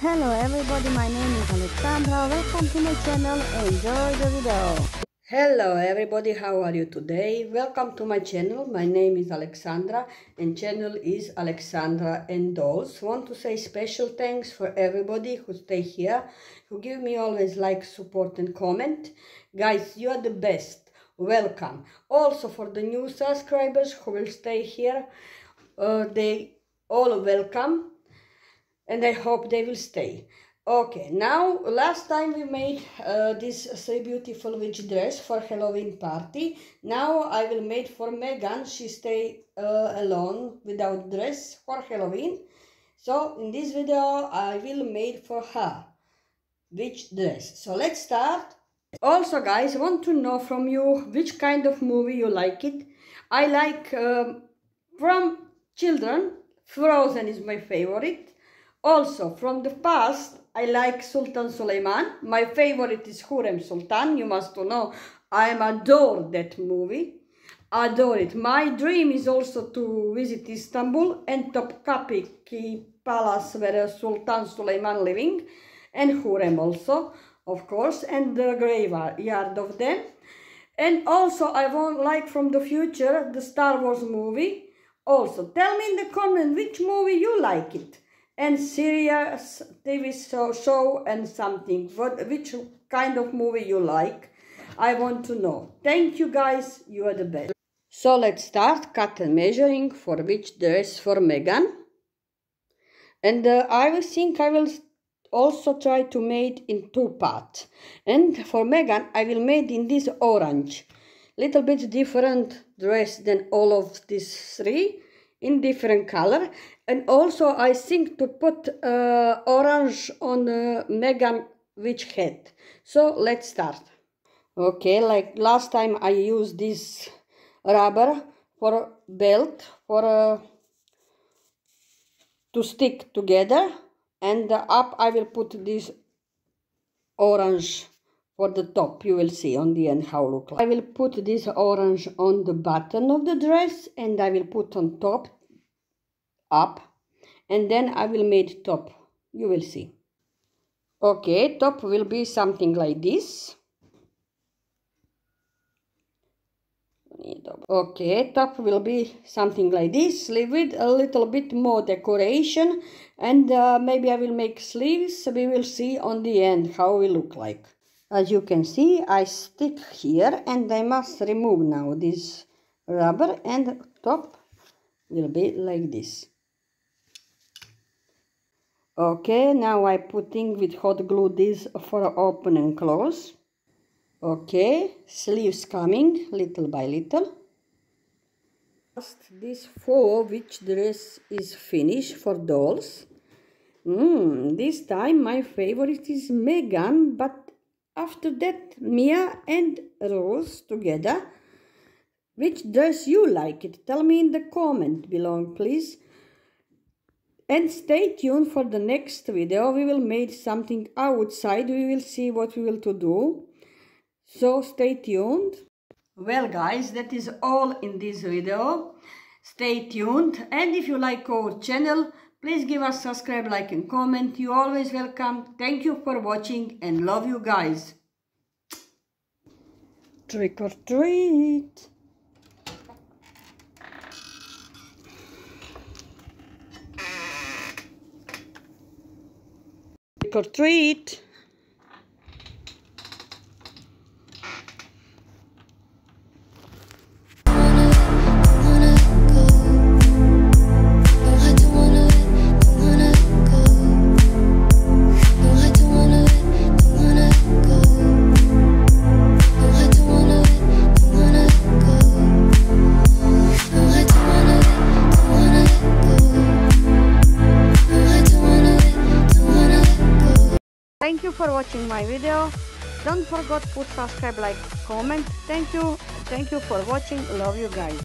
Hello everybody, my name is Alexandra. Welcome to my channel. Enjoy the video. Hello everybody, how are you today? Welcome to my channel. My name is Alexandra and channel is Alexandra and Dolls. Want to say special thanks for everybody who stay here, who give me always like, support and comment. Guys, you are the best. Welcome. Also for the new subscribers who will stay here, uh, they all welcome and I hope they will stay. Okay, now last time we made uh, this three beautiful witch dress for Halloween party. Now I will make for Megan. She stay uh, alone without dress for Halloween. So in this video I will make for her witch dress. So let's start. Also guys, I want to know from you which kind of movie you like it. I like um, from children, Frozen is my favorite. Also, from the past, I like Sultan Suleiman. My favorite is Hurrem Sultan. You must know, I adore that movie. Adore it. My dream is also to visit Istanbul and Topkapi Palace where Sultan Suleiman living and Hurrem also, of course, and the graveyard of them. And also, I want like from the future the Star Wars movie. Also, tell me in the comment which movie you like it and serious TV show, show and something. What, witch kind of movie you like? I want to know. Thank you guys. You are the best. So let's start cut and measuring for which dress for Megan. And uh, I will think I will also try to make in two parts. And for Megan, I will make in this orange. Little bit different dress than all of these three in different color. And also I think to put uh, orange on uh, Megan witch head. So let's start. Okay like last time I used this rubber for belt for uh, to stick together. And up I will put this orange for the top. You will see on the end how look like. I will put this orange on the button of the dress and I will put on top up and then I will make top. You will see. Okay top will be something like this. Okay top will be something like this sleeve with a little bit more decoration and uh, maybe I will make sleeves. We will see on the end how we look like. As you can see I stick here and I must remove now this rubber and top will be like this Okay, now I putting with hot glue this for open and close. Okay, sleeves coming little by little. Last this four witch dress is finished for dolls. Mm, this time my favorite is Megan, but after that Mia and Rose together. Which dress you like it? Tell me in the comment below, please. And stay tuned for the next video. We will make something outside. We will see what we will to do. So stay tuned. Well guys, that is all in this video. Stay tuned. And if you like our channel, please give us subscribe, like and comment. You always welcome. Thank you for watching and love you guys. Trick or treat. Trick or treat. Thank you for watching my video. Don't forget to subscribe, like, comment. Thank you. Thank you for watching. Love you guys.